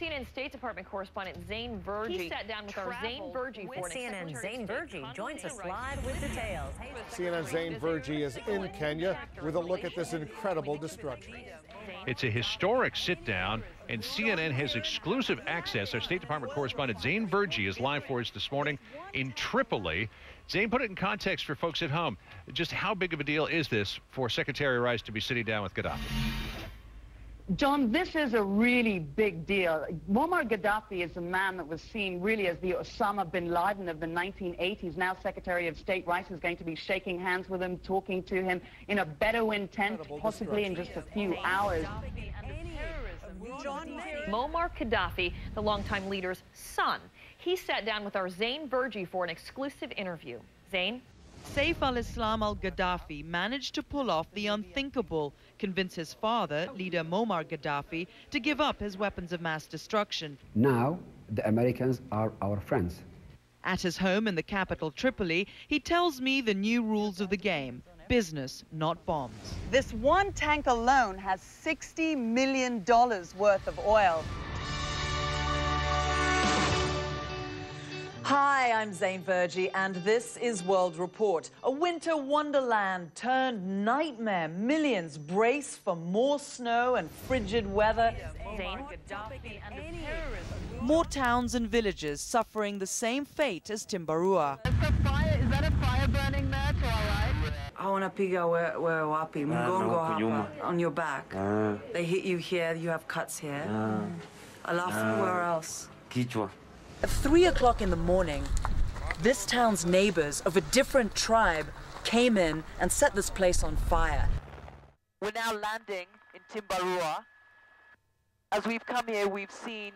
CNN State Department correspondent Zain Verjee. He sat down with our Zain Verjee for CNN Zain Verjee joins us live with details. CNN Zain Verjee is in Kenya with a look at this incredible destruction. It's a historic sit down, and CNN has exclusive access. Our State Department correspondent Zain Verjee is live for us this morning in Tripoli. Zain, put it in context for folks at home. Just how big of a deal is this for Secretary Rice to be sitting down with Gaddafi? John, this is a really big deal. Muammar Gaddafi is a man that was seen really as the Osama bin Laden of the 1980s. Now Secretary of State Rice is going to be shaking hands with him, talking to him in a Bedouin tent, possibly in just a few hours. Muammar Gaddafi, the longtime leader's son. He sat down with our Zain Verjee for an exclusive interview. Zain? Saif al-Islam al-Gaddafi managed to pull off the unthinkable, convince his father, leader Muammar Gaddafi, to give up his weapons of mass destruction. Now, the Americans are our friends. At his home in the capital, Tripoli, he tells me the new rules of the game. Business, not bombs. This one tank alone has $60 million worth of oil. Hi, I'm Zain Verjee, and this is World Report. A winter wonderland turned nightmare. Millions brace for more snow and frigid weather. More towns and villages suffering the same fate as Timboroa. Is that a fire burning there to our right? Haonapiga wewe wapi? Ah, Mgongo hapa, on your back. Ah. They hit you here, you have cuts here. Ah. Alafu, where else? Kichwa. At 3 o'clock in the morning, this town's neighbors of a different tribe came in and set this place on fire. We're now landing in Timboroa. As we've come here, we've seen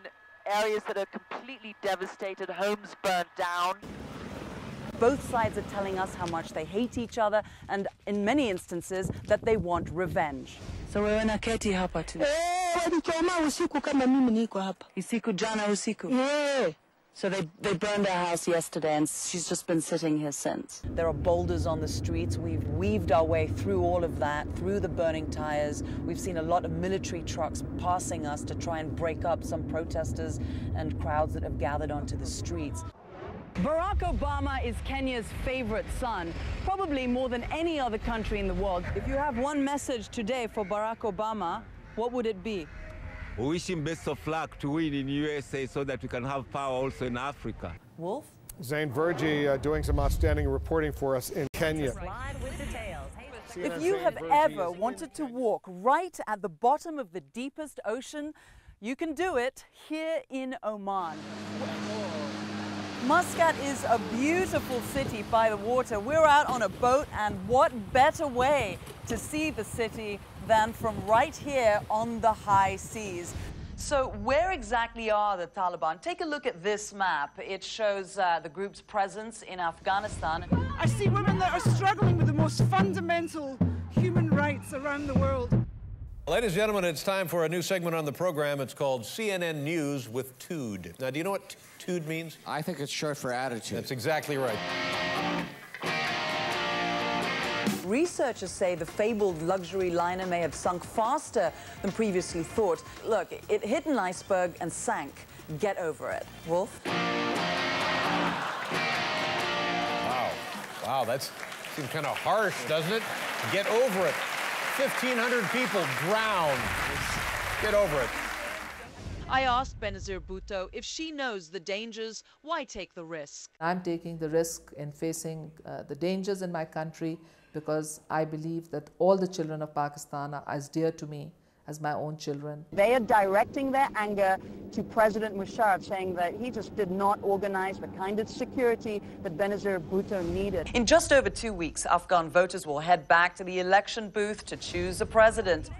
areas that are completely devastated, homes burnt down. Both sides are telling us how much they hate each other and, in many instances, that they want revenge. So wewe naketi hapa tu. Eh, walichoma usiku kama mimi niko hapa. Usiku jana usiku. Yeah. So they, they burned our house yesterday and she's just been sitting here since. There are boulders on the streets. We've weaved our way through all of that, through the burning tires. We've seen a lot of military trucks passing us to try and break up some protesters and crowds that have gathered onto the streets. Barack Obama is Kenya's favorite son, probably more than any other country in the world. If you have one message today for Barack Obama, what would it be? We wish him best of luck to win in USA so that we can have power also in Africa. Wolf? Zain Verjee uh, doing some outstanding reporting for us in Kenya. live with details. Hey, If you have ever wanted to walk right at the bottom of the deepest ocean, you can do it here in Oman. Muscat is a beautiful city by the water. We're out on a boat, and what better way to see the city than from right here on the high seas? So, where exactly are the Taliban? Take a look at this map. It shows uh, the group's presence in Afghanistan. I see women that are struggling with the most fundamental human rights around the world. Ladies and gentlemen, it's time for a new segment on the program. It's called CNN News with Tude. Now, do you know what Tude means? I think it's short for attitude. That's exactly right. Researchers say the fabled luxury liner may have sunk faster than previously thought. Look, it hit an iceberg and sank. Get over it. Wolf? Wow. Wow, that seems kind of harsh, doesn't it? Get over it. 1,500 people drowned. Get over it. I asked Benazir Bhutto if she knows the dangers, why take the risk? I'm taking the risk in facing uh, the dangers in my country because I believe that all the children of Pakistan are as dear to me as my own children. They are directing their anger to President Musharraf, saying that he just did not organize the kind of security that Benazir Bhutto needed. In just over two weeks, Afghan voters will head back to the election booth to choose a president.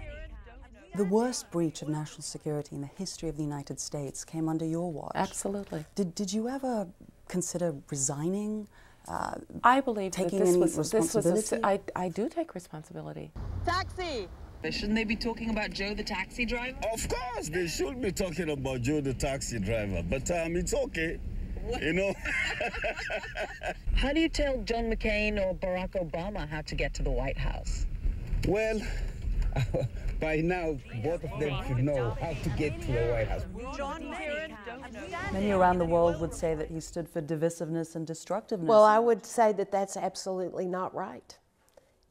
The worst breach of national security in the history of the United States came under your watch. Absolutely. Did, did you ever consider resigning? Uh, I believe that taking this any was, this was a, responsibility? I, I do take responsibility. Taxi! Shouldn't they be talking about Joe the taxi driver? Of course, they should be talking about Joe the taxi driver, but um, it's okay. You know? How do you tell John McCain or Barack Obama how to get to the White House? well, by now, both of them should know how to get to the White House. Many around the world would say that he stood for divisiveness and destructiveness. Well, I would say that that's absolutely not right.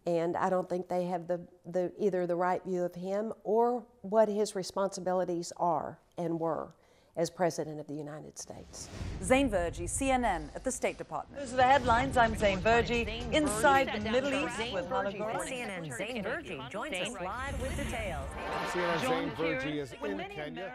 And I don't think they have the, the, either the right view of him or what his responsibilities are and were as President of the United States. Zain Verjee, CNN at the State Department. Those are the headlines. I'm Zain Verjee, inside the Middle East with Hala CNN Zain Verjee joins us live with details. CNN Zain Verjee is in Kenya.